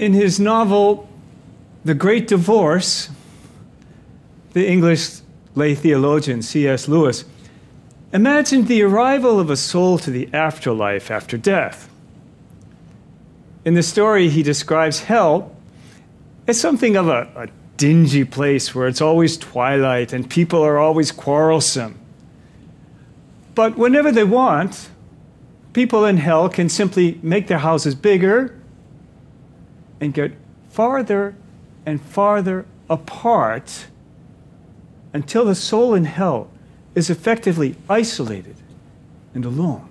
In his novel, The Great Divorce, the English lay theologian C.S. Lewis imagined the arrival of a soul to the afterlife after death. In the story, he describes hell as something of a, a dingy place where it's always twilight and people are always quarrelsome. But whenever they want, people in hell can simply make their houses bigger and get farther and farther apart until the soul in hell is effectively isolated and alone.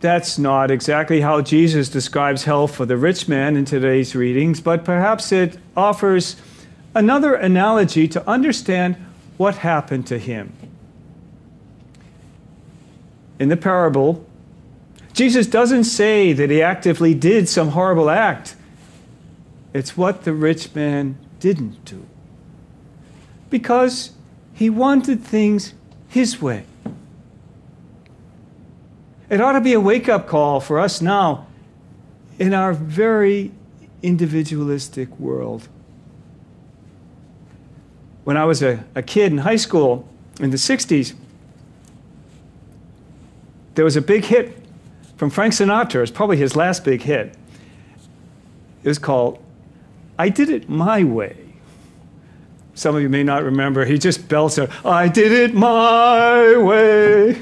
That's not exactly how Jesus describes hell for the rich man in today's readings, but perhaps it offers another analogy to understand what happened to him. In the parable, Jesus doesn't say that he actively did some horrible act. It's what the rich man didn't do. Because he wanted things his way. It ought to be a wake up call for us now in our very individualistic world. When I was a, a kid in high school in the 60s, there was a big hit from Frank Sinatra. It's probably his last big hit. It was called I did it my way. Some of you may not remember. He just belts out, I did it my way.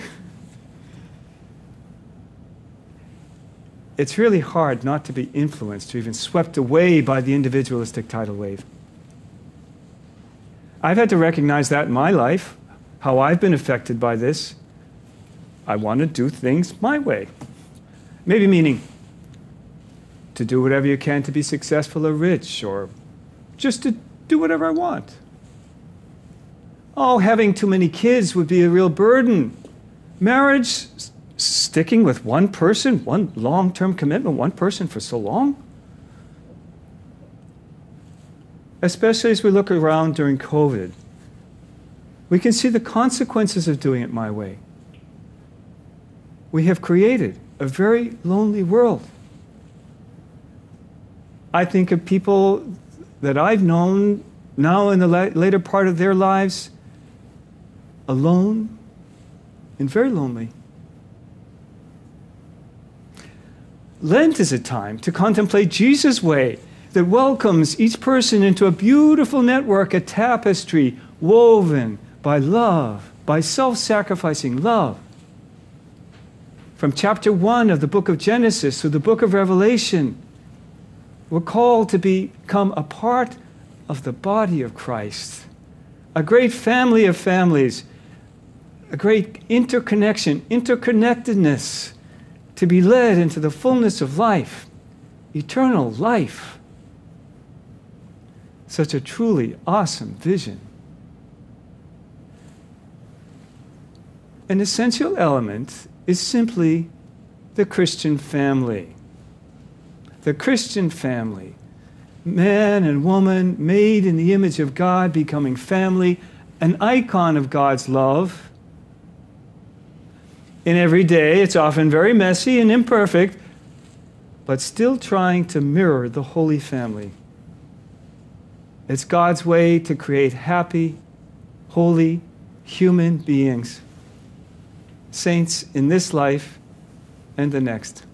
It's really hard not to be influenced or even swept away by the individualistic tidal wave. I've had to recognize that in my life, how I've been affected by this. I want to do things my way. Maybe meaning to do whatever you can to be successful or rich, or just to do whatever I want. Oh, having too many kids would be a real burden. Marriage, sticking with one person, one long term commitment, one person for so long. Especially as we look around during COVID, we can see the consequences of doing it my way. We have created a very lonely world. I think of people that I've known now in the la- later part of their lives alone and very lonely. Lent is a time to contemplate Jesus' way that welcomes each person into a beautiful network, a tapestry woven by love, by self sacrificing love. From chapter 1 of the book of Genesis to the book of Revelation, we're called to become a part of the body of Christ, a great family of families, a great interconnection, interconnectedness, to be led into the fullness of life, eternal life. Such a truly awesome vision. An essential element is simply the Christian family the Christian family, man and woman made in the image of God, becoming family, an icon of God's love. In every day, it's often very messy and imperfect, but still trying to mirror the Holy Family. It's God's way to create happy, holy, human beings, saints in this life and the next.